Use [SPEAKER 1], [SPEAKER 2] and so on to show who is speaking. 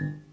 [SPEAKER 1] Bye.